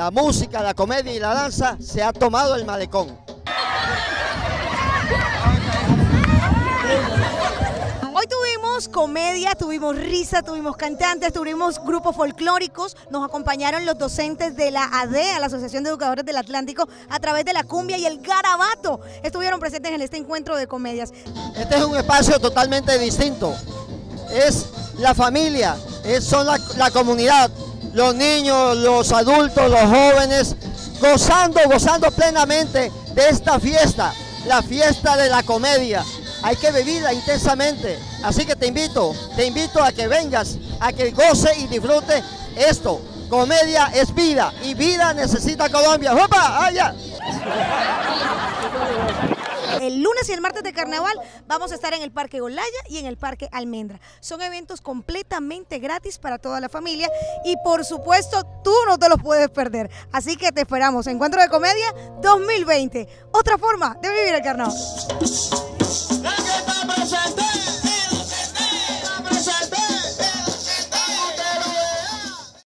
la música, la comedia y la danza, se ha tomado el malecón. Hoy tuvimos comedia, tuvimos risa, tuvimos cantantes, tuvimos grupos folclóricos, nos acompañaron los docentes de la ADE, la Asociación de Educadores del Atlántico, a través de la cumbia y el garabato. Estuvieron presentes en este encuentro de comedias. Este es un espacio totalmente distinto. Es la familia, es, son la, la comunidad, los niños, los adultos, los jóvenes, gozando, gozando plenamente de esta fiesta, la fiesta de la comedia. Hay que vivirla intensamente. Así que te invito, te invito a que vengas, a que goce y disfrute esto. Comedia es vida y vida necesita Colombia. ¡Opa! ¡Allá! El lunes y el martes de carnaval vamos a estar en el Parque Olaya y en el Parque Almendra. Son eventos completamente gratis para toda la familia y por supuesto tú no te los puedes perder. Así que te esperamos. Encuentro de Comedia 2020. Otra forma de vivir el carnaval.